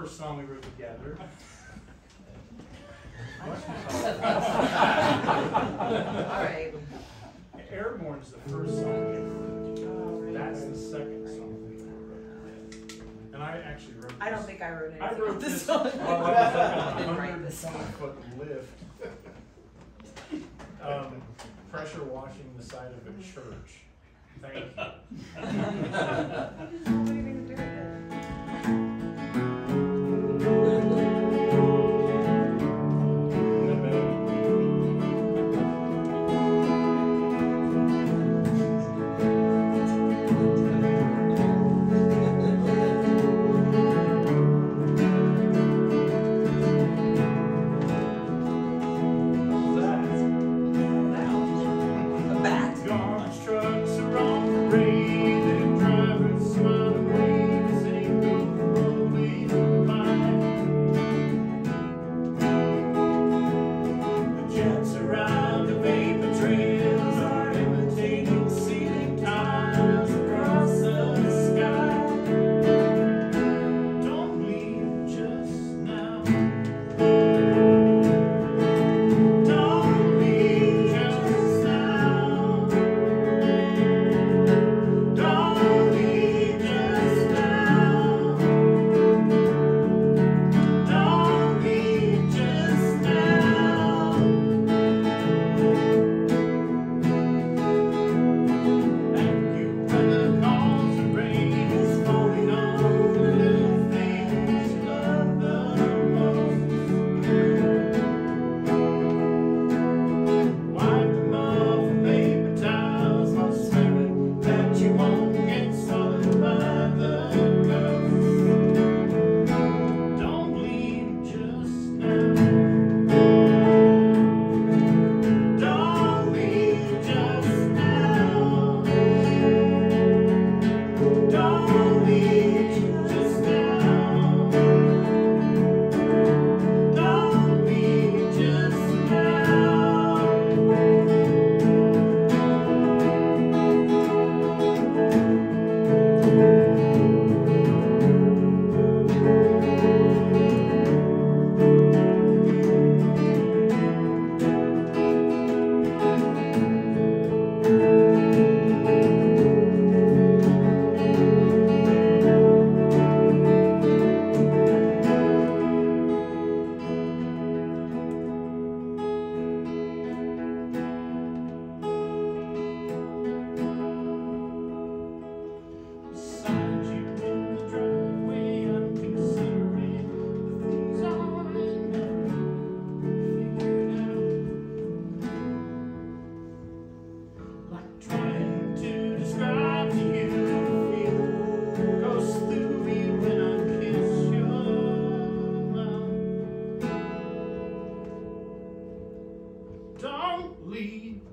first song we wrote together. All right. Airborne's the first song we wrote. That's the second song we wrote. And I actually wrote. I don't think I wrote I wrote this this song. I was up I on a didn't write this song. foot lift. Um, pressure washing the side of a church. Thank you.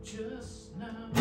just now.